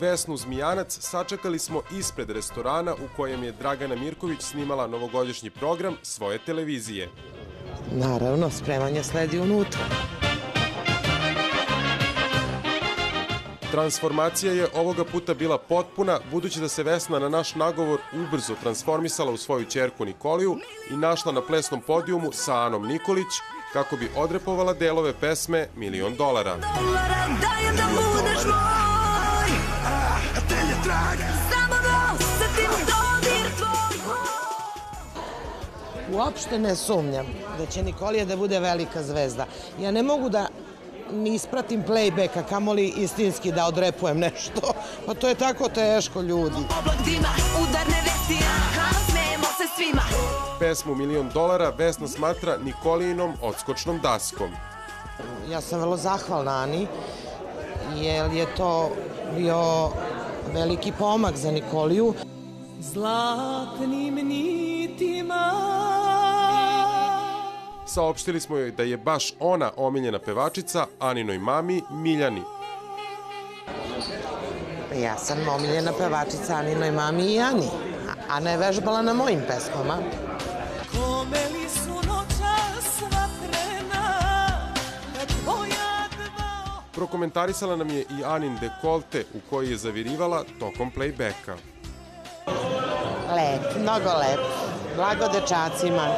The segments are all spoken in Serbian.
Vesnu Zmijanac sačekali smo ispred restorana u kojem je Dragana Mirković snimala novogodišnji program svoje televizije. Naravno, spremanje sledi unutra. Transformacija je ovoga puta bila potpuna, budući da se Vesna na naš nagovor ubrzo transformisala u svoju čerku Nikoliju i našla na plesnom podijumu sa Anom Nikolić, kako bi odrepovala delove pesme Milion dolara. dolara dajem da budeš moj Uopšte ne sumnjam da će Nikolija da bude velika zvezda. Ja ne mogu da ni ispratim playback, a kamoli istinski da odrepujem nešto. Pa to je tako teško, ljudi. Oblak dima, udar nevesti Aha, smejemo se svima Pesmu Milion dolara Vesna smatra Nikolijinom odskočnom daskom. Ja sam vrlo zahvalna Ani, jer je to bio veliki pomak za Nikoliju. Zlatnim nitima Saopštili smo joj da je baš ona omiljena pevačica Aninoj mami Miljani. Ja sam omiljena pevačica Aninoj mami i Ani, a Ana je vežbala na mojim pesmama. Kome li su noćas vatrena Kad tvoja dva Prokomentarisala nam je i Anin dekolte u koji je zavirivala tokom playbacka. Lep, mnogo lep. Blago dečacima.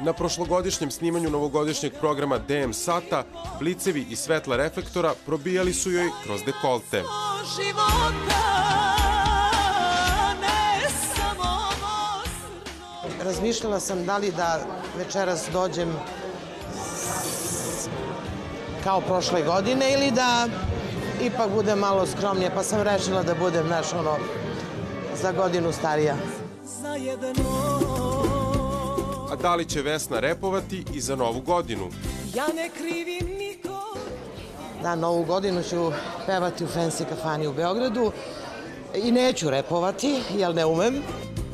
Na prošlogodišnjem snimanju novogodišnjeg programa DM Sata, blicevi i svetla reflektora probijali su joj kroz dekolte. Razmišljala sam da li da večeras dođem kao prošle godine ili da ipak budem malo skromnije, pa sam rešila da budem, znaš, ono, za godinu starija. Zajedno A da li će Vesna repovati i za novu godinu? Ja ne krivim nikog Da, novu godinu ću pevati u Fancy kafani u Beogradu i neću repovati, jer ne umem.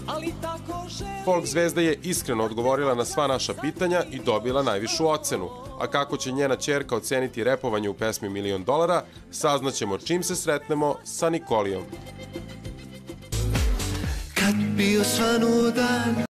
Ali tako želim Folk zvezda je iskreno odgovorila na sva naša pitanja i dobila najvišu ocenu. A kako će njena čerka oceniti repovanje u pesmi Milion dolara, saznaćemo čim se sretnemo sa Nikolijom. più sanudana